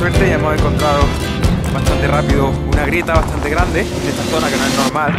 suerte ya hemos encontrado bastante rápido una grieta bastante grande en esta zona que no es normal.